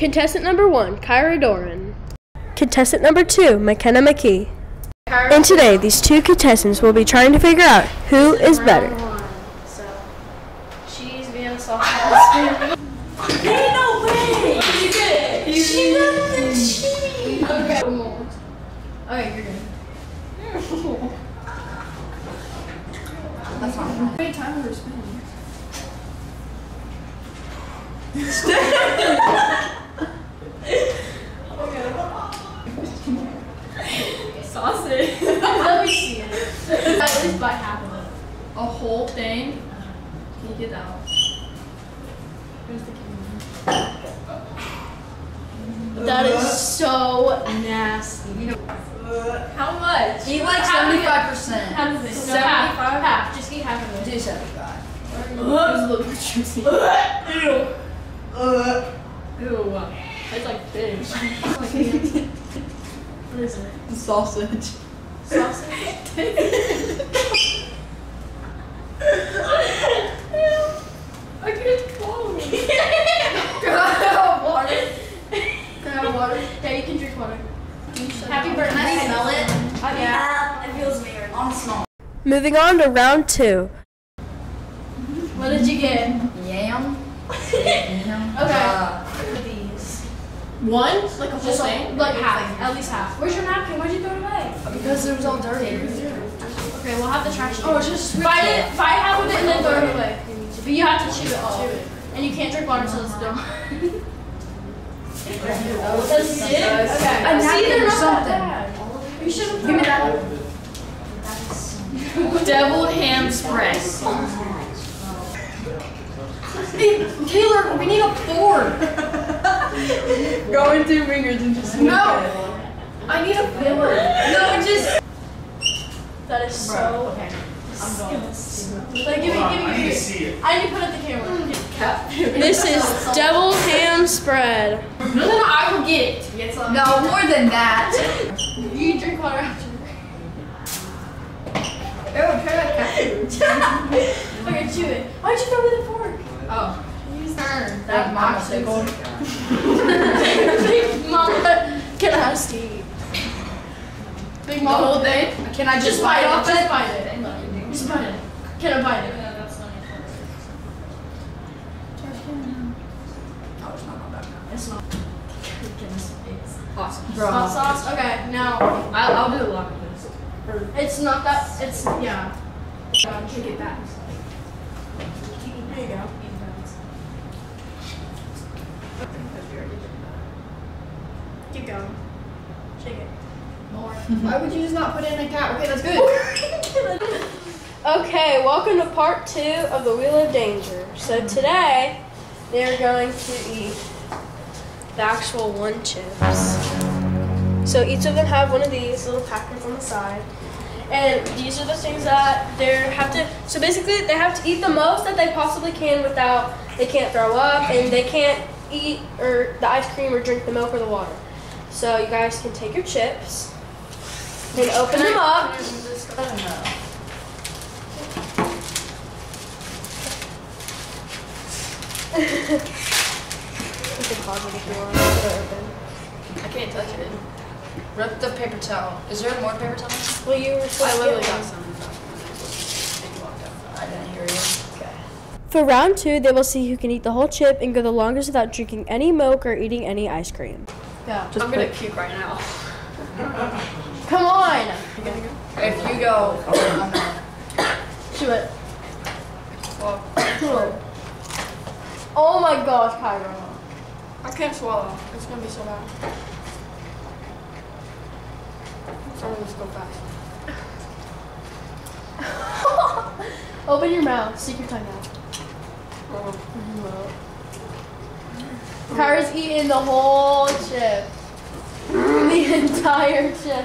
Contestant number one, Kyra Doran. Contestant number two, McKenna McKee. And today, these two contestants will be trying to figure out who is better. So, cheese, Vienna sausage. Hey, no way! You get it. She left the cheese. Okay. Okay, you're good. That's not How many times were spinning? Sausage. Let me see it. At least by half of it. A whole thing? Can you get that one? Where's the camera? That is so nasty. How much? Eat like Half of it. seventy-five percent. Half of it. 75? half. Half. Just eat half of it. Do seventy-five. It's a little bit juicy. Ew. It's like fish. What is it? Sausage. Sausage? Moving on to round two. What did you get? Yam. Yam. Okay. Uh, These. One? Like a whole Just thing? like, like half. At least half. Where's your napkin? Why'd you throw it away? because it was all dirty. Okay, we'll have the trash. Oh, it's just Bite it, bite half of it and then throw it away. But you have to chew it, chew it. And you can't drink water until it's done. That's it? Okay. A See, napkin they're or not that something. bad. You should have Give me that one. Deviled ham spread. Hey, Taylor, we need a fork. Go in two fingers and just No. I need a fork. No, just. That is so Okay. disgusting. Like, give me, give me, give me. see it. I need to put it in the camera. Mm. This is deviled ham spread. No, no, no, I will get it. No, more than that. You drink water after. Okay, chew it. Why'd you throw it with a fork? Oh. Use Turn. That popsicle. Big Mama, can I have Steve? Big The Mama. whole thing? Can I just Just bite bite off it. Just bite it. Just bite it. Can I bite it? Oh, it's not that bad. It's not. Awesome. Hot sauce? Okay, now. I'll, I'll do a lot of this. It's not that. It's, yeah. Kick it back. There you go. Keep going. Shake it. More. Why would you just not put in a cat? Okay, that's good. Okay, welcome to part two of the Wheel of Danger. So today, they're going to eat the actual one chips. So each of them have one of these little packets on the side. And these are the things that they have to, so basically they have to eat the most that they possibly can without, they can't throw up and they can't eat or the ice cream or drink the milk or the water. So you guys can take your chips and open them up. You can pause it if you want. They're open. I can't touch it. Rip the paper towel. Is there more paper towels? Well, you were supposed I to literally get got some. I didn't hear you. For round two, they will see who can eat the whole chip and go the longest without drinking any milk or eating any ice cream. Yeah. I'm gonna puke right now. Come on! You If you go, I'm not. Chew it. Well, Oh my gosh, Kyra. I can't swallow. It's gonna be so bad. I'm just go fast. Open your mouth. Stick your tongue out. Oh. Kyra's eating the whole chip. the entire chip.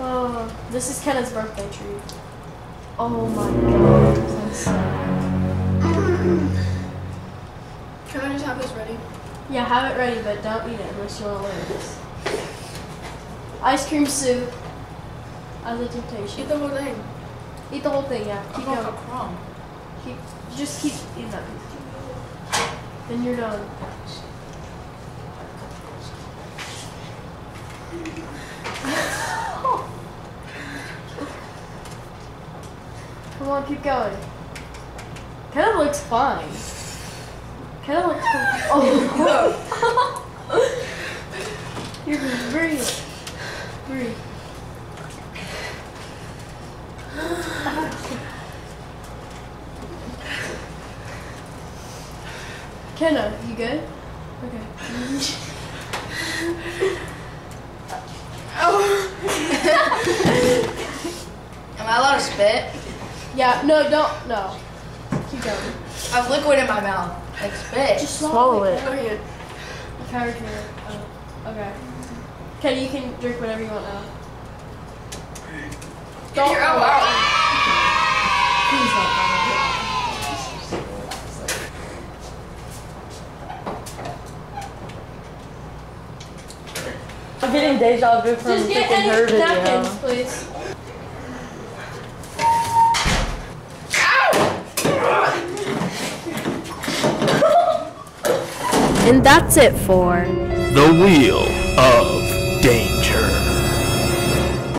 Oh, this is Kenneth's birthday treat. Oh my god. Can I just have this ready? Yeah, have it ready, but don't eat it unless you want to lose. Ice cream soup. As a temptation. Eat the whole thing. Eat the whole thing, yeah. Keep going. A crumb. Keep, just keep eating that piece. Then you're done. Come on, keep going. Kind of looks fine. Kind of looks. Oh, you're very. Breathe. Kenna, you good? Okay. Am I allowed to spit? Yeah, no, don't, no. Keep going. I have liquid in my mouth. Like spit. Just swallow it. Okay. Power here. Oh, okay. Okay, you can drink whatever you want now. Don't. You're out loud. Please don't. I'm getting deja vu from Just get freaking her any video. napkins, please. And that's it for The Wheel of Danger.